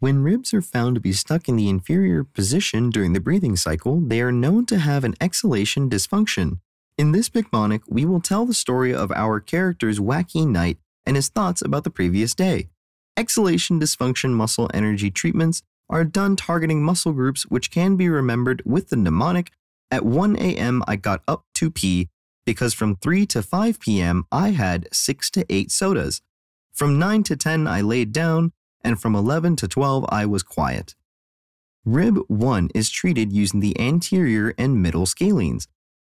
When ribs are found to be stuck in the inferior position during the breathing cycle, they are known to have an exhalation dysfunction. In this Picmonic, we will tell the story of our character's wacky night and his thoughts about the previous day. Exhalation dysfunction muscle energy treatments are done targeting muscle groups which can be remembered with the mnemonic At 1 a.m., I got up to pee because from 3 to 5 p.m., I had 6 to 8 sodas. From 9 to 10, I laid down, and from 11 to 12, I was quiet. Rib 1 is treated using the anterior and middle scalenes.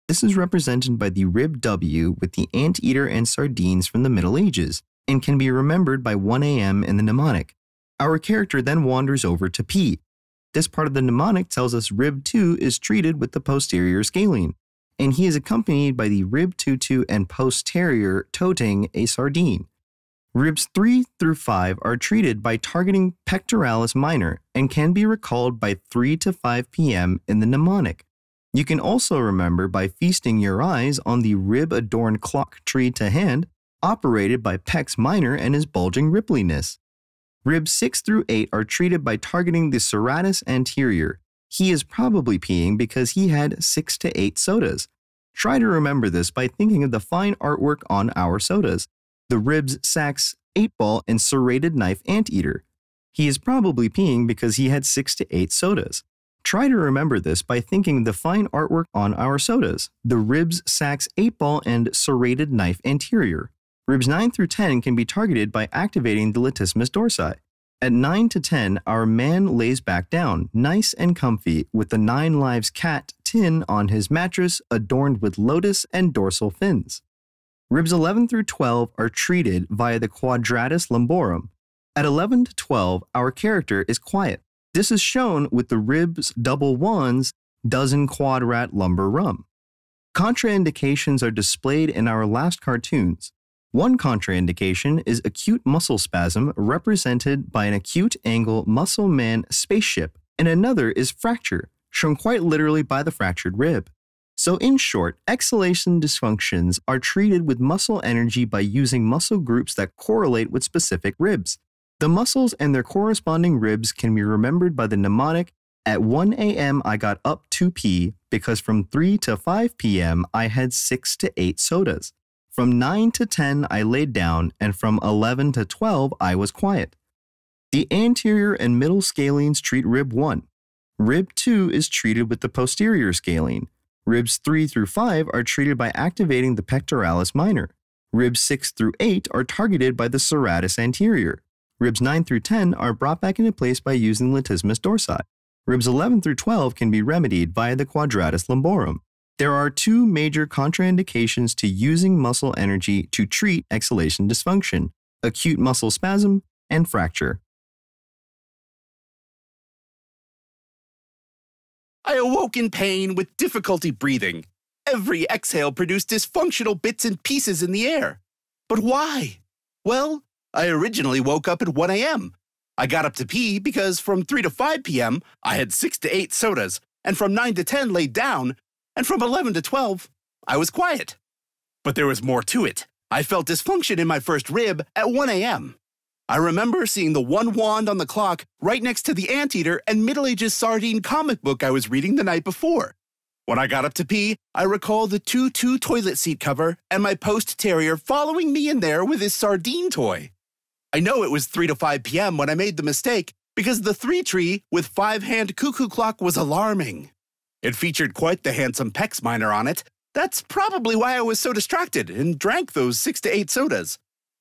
This is represented by the rib W with the anteater and sardines from the Middle Ages and can be remembered by 1 a.m. in the mnemonic. Our character then wanders over to P. This part of the mnemonic tells us rib 2 is treated with the posterior scalene, and he is accompanied by the rib 2 and posterior toting a sardine. Ribs 3 through 5 are treated by targeting pectoralis minor and can be recalled by 3 to 5 p.m. in the mnemonic. You can also remember by feasting your eyes on the rib adorned clock tree to hand, operated by Pex minor and his bulging rippliness. Ribs 6 through 8 are treated by targeting the serratus anterior. He is probably peeing because he had 6 to 8 sodas. Try to remember this by thinking of the fine artwork on our sodas the ribs, sacks, 8 ball, and serrated knife anteater. He is probably peeing because he had 6 to 8 sodas. Try to remember this by thinking the fine artwork on our sodas the ribs, sacks, 8 ball, and serrated knife anterior. Ribs 9 through 10 can be targeted by activating the latissimus dorsi. At 9 to 10, our man lays back down, nice and comfy, with the Nine Lives cat tin on his mattress adorned with lotus and dorsal fins. Ribs 11 through 12 are treated via the quadratus lumborum. At 11 to 12, our character is quiet. This is shown with the ribs double ones dozen quadrat lumbar rum. Contraindications are displayed in our last cartoons. One contraindication is acute muscle spasm represented by an acute angle muscle man spaceship, and another is fracture, shown quite literally by the fractured rib. So, in short, exhalation dysfunctions are treated with muscle energy by using muscle groups that correlate with specific ribs. The muscles and their corresponding ribs can be remembered by the mnemonic At 1 a.m., I got up to pee because from 3 to 5 p.m., I had 6 to 8 sodas. From 9 to 10, I laid down, and from 11 to 12, I was quiet. The anterior and middle scalenes treat rib 1. Rib 2 is treated with the posterior scalene. Ribs 3 through 5 are treated by activating the pectoralis minor. Ribs 6 through 8 are targeted by the serratus anterior. Ribs 9 through 10 are brought back into place by using latissimus dorsi. Ribs 11 through 12 can be remedied via the quadratus lumborum. There are two major contraindications to using muscle energy to treat exhalation dysfunction acute muscle spasm and fracture. I awoke in pain with difficulty breathing. Every exhale produced dysfunctional bits and pieces in the air. But why? Well, I originally woke up at 1 a.m. I got up to pee because from 3 to 5 p.m., I had 6 to 8 sodas, and from 9 to 10 laid down, and from 11 to 12, I was quiet. But there was more to it. I felt dysfunction in my first rib at 1 a.m. I remember seeing the one wand on the clock right next to the anteater and Middle Ages sardine comic book I was reading the night before. When I got up to pee, I recall the 2 2 toilet seat cover and my post terrier following me in there with his sardine toy. I know it was 3 to 5 p.m. when I made the mistake because the 3 tree with 5 hand cuckoo clock was alarming. It featured quite the handsome Pex miner on it. That's probably why I was so distracted and drank those six to eight sodas.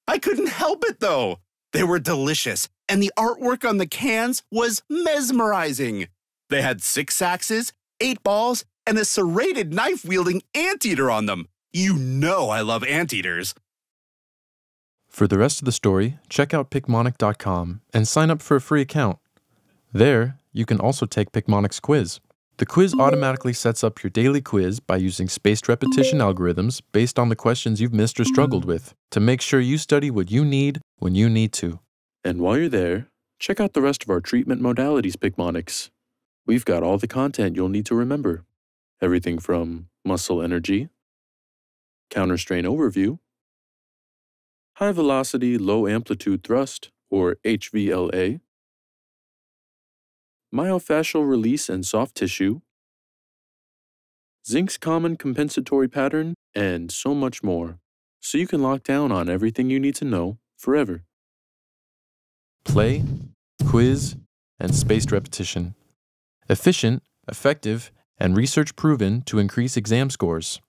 I couldn't help it though. They were delicious, and the artwork on the cans was mesmerizing. They had six axes, eight balls, and a serrated knife wielding anteater on them. You know I love anteaters. For the rest of the story, check out Picmonic.com and sign up for a free account. There, you can also take Picmonic's quiz. The quiz mm-hmm. automatically sets up your daily quiz by using spaced repetition algorithms based on the questions you've missed or struggled mm-hmm. with to make sure you study what you need when you need to. And while you're there, check out the rest of our treatment modalities Picmonics. We've got all the content you'll need to remember. Everything from muscle energy, counter strain overview, high velocity low amplitude thrust or HVLA, myofascial release and soft tissue, Zink's common compensatory pattern, and so much more, so you can lock down on everything you need to know forever. Play, quiz, and spaced repetition. Efficient, effective, and research proven to increase exam scores.